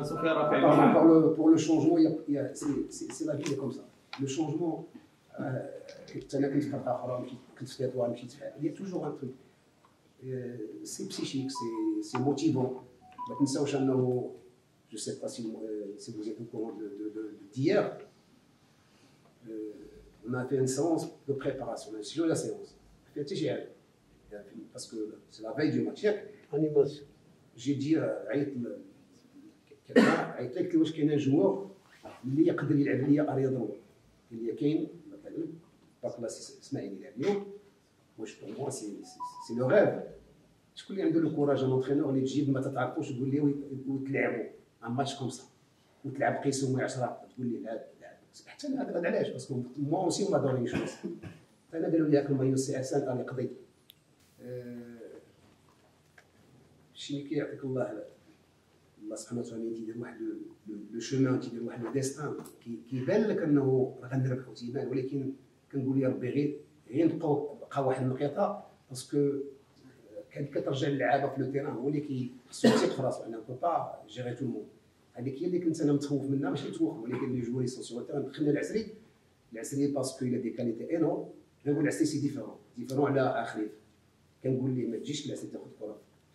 Le, pour le changement, c'est la vie comme ça. Le changement, euh, il y a toujours un truc. Euh, c'est psychique, c'est motivant. Je ne sais pas euh, si, vous êtes au courant d'hier. on a fait une séance de préparation, un sujet de la séance. Parce que c'est la veille du match. J'ai dit à عيط ل- كذا عيط لك واش كاين جوار اللي يقدر يلعب ليا اريا ضروري اللي كاين مثلا باقلا إسماعيل يلعب اليوم واش بور موا سي سي لو غيف. شكون اللي عنده لو كوراج ان انترينور اللي تجيب ما تتعرفوش تقول ليه وتلعبوا ان ماتش كوم سا وتلعب قيسومي 10 تقول لي لعب لعب حتى أنا هذا علاش؟ باسكو موا اوسي ما دوري شوز أنا قالوا لي هاك المايو سي أحسن أنا قضيت. آه، شنو كيعطيك الله؟ الله سبحانه وتعالى تيدير واحد لو- شومان تيدير واحد لو ديستان كي- كيبان لك انه راه تيبان ولكن كنقول يا ربي غير غير نبقاو بقى واحد النقيطه باسكو كترجع للعابه في لو تيران هو اللي خصو يثق في راسو أنا بو با جيري تو المون هذيك هي اللي كنت أنا متخوف منها ماشي متخوف ولكن لي سور التيران خلينا العسري العسري باسكو إلى دي كاليتي انو نقول العسري سي ديفيرون ديفيرون على خليف كنقول ليه ما تجيش العسري تاخذ كره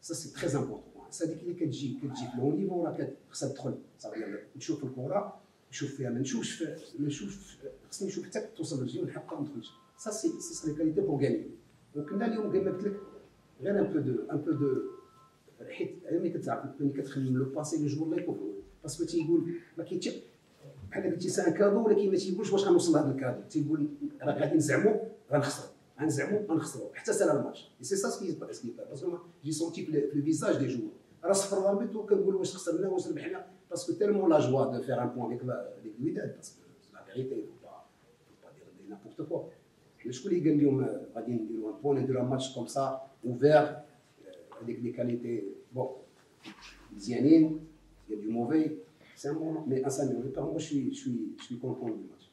سا سي تري امبورطون سا ديك اللي كتجي كتجي في لو نيفو راه كت- خصها تدخل صافي نشوف الكره نشوف فيها ما نشوفش في- ما نشوف خصني نشوف حتى توصل للجي ونحقق ما ندخلش سا سي سي سي لي كاليتي بور غاني وكنا اليوم كما قلت لك غير ان بو دو ان بو دو حيت ملي كتعرف ملي كتخمم لو باسي لو جور لا يكون باسكو تيقول ما كيتش بحال قلتي سي ان كادو ولكن ما تيقولش واش غنوصل لهذا الكادو تيقول راه غادي نزعمو غنخسرو غنزعمو غنخسرو حتى سالا الماتش اي سي سا سكي سكي باسكو جي سونتي في لو فيزاج دي جوور راه صفر ضربت وكنقول واش خسرنا واش ربحنا باسكو تيلمون لا جوا دو فير ان بوان ديك ديك الوداد باسكو لا فيغيتي فو با فو با دير نابورت كوا شكون اللي قال لهم آه، غادي نديرو ان بوان نديرو ان ماتش كوم سا اوفير هذيك لي كاليتي بون مزيانين il y a du mauvais, c'est un bon, mais à ça, mais moi, je suis, je suis, je suis content du match.